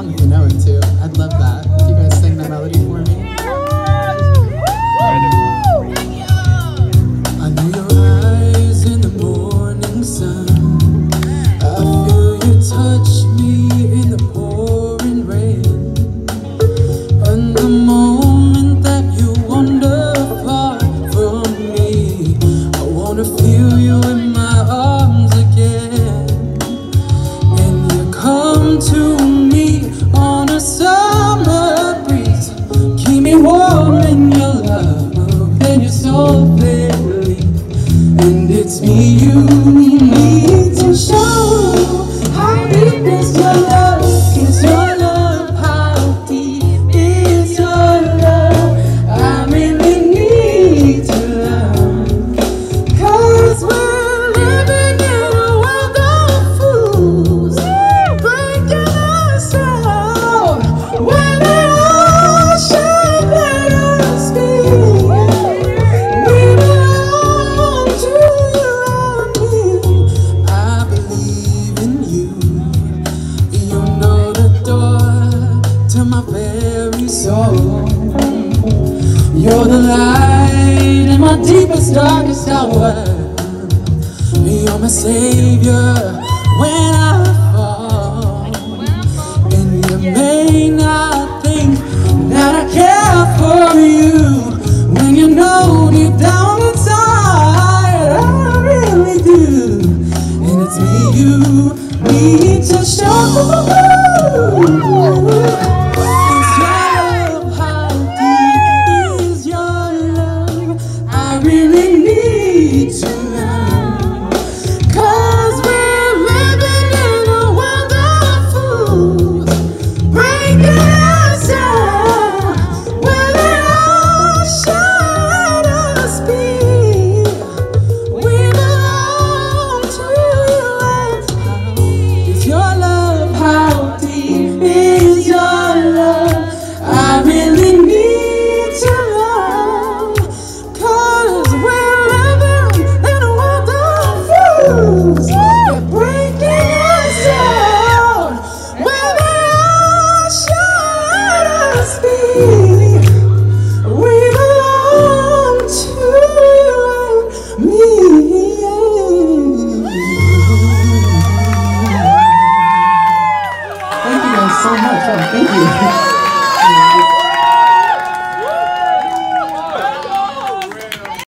on the too. I'd love that. If you guys sang that melody. Oh. You're the light in my deepest, darkest hour. You're my savior when I fall. And you may not think that I care for you when you know deep down inside I really do. And it's me, you need to show. Please.